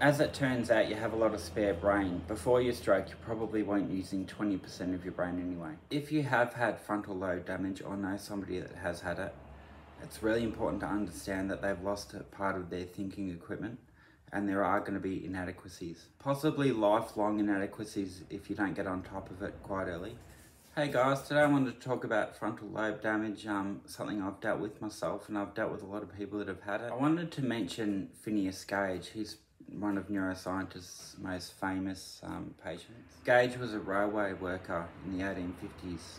As it turns out, you have a lot of spare brain. Before your stroke, you probably weren't using 20% of your brain anyway. If you have had frontal lobe damage or know somebody that has had it, it's really important to understand that they've lost a part of their thinking equipment and there are going to be inadequacies. Possibly lifelong inadequacies if you don't get on top of it quite early. Hey guys, today I wanted to talk about frontal lobe damage, um, something I've dealt with myself and I've dealt with a lot of people that have had it. I wanted to mention Phineas Gage. He's one of neuroscientists' most famous um, patients. Gage was a railway worker in the 1850s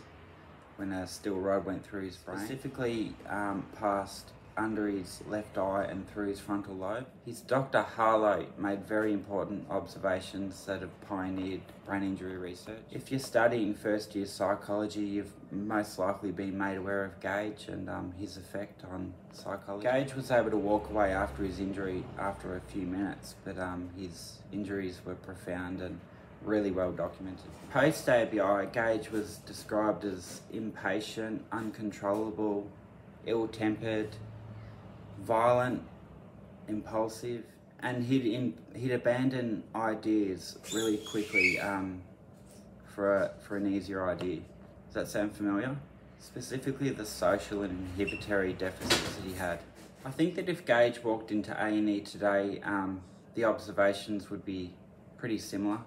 when a steel rod went through his brain, specifically um, past under his left eye and through his frontal lobe. His Dr. Harlow made very important observations that have pioneered brain injury research. If you're studying first year psychology, you've most likely been made aware of Gage and um, his effect on psychology. Gage was able to walk away after his injury after a few minutes, but um, his injuries were profound and really well documented. Post ABI, Gage was described as impatient, uncontrollable, ill tempered, violent, impulsive, and he'd in, he'd abandon ideas really quickly um, for a, for an easier idea. Does that sound familiar? Specifically, the social and inhibitory deficits that he had. I think that if Gage walked into A&E today, um, the observations would be pretty similar.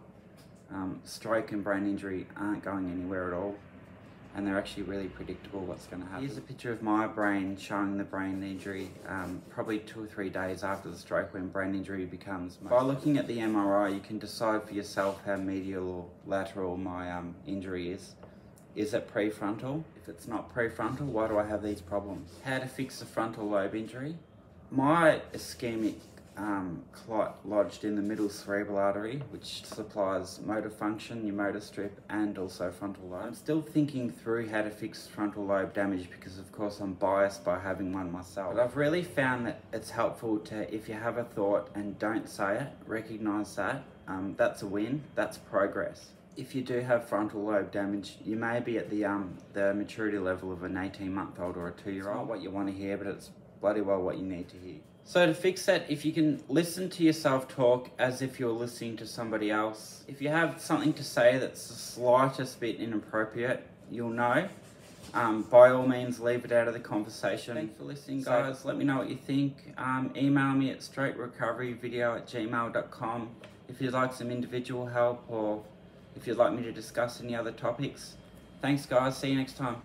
Um, stroke and brain injury aren't going anywhere at all and they're actually really predictable what's going to happen. Here's a picture of my brain showing the brain injury um, probably two or three days after the stroke when brain injury becomes. By looking at the MRI, you can decide for yourself how medial or lateral my um, injury is. Is it prefrontal? If it's not prefrontal, why do I have these problems? How to fix the frontal lobe injury? My ischemic um, clot lodged in the middle cerebral artery, which supplies motor function, your motor strip, and also frontal lobe. I'm still thinking through how to fix frontal lobe damage because, of course, I'm biased by having one myself. But I've really found that it's helpful to, if you have a thought and don't say it, recognize that. Um, that's a win, that's progress. If you do have frontal lobe damage, you may be at the um, the maturity level of an 18 month old or a two year old. Not what you want to hear, but it's bloody well what you need to hear. So to fix that, if you can listen to yourself talk as if you're listening to somebody else, if you have something to say that's the slightest bit inappropriate, you'll know. Um, by all means, leave it out of the conversation. Thanks for listening, guys. So, Let me know what you think. Um, email me at strokerecoveryvideo at gmail.com if you'd like some individual help or if you'd like me to discuss any other topics. Thanks, guys. See you next time.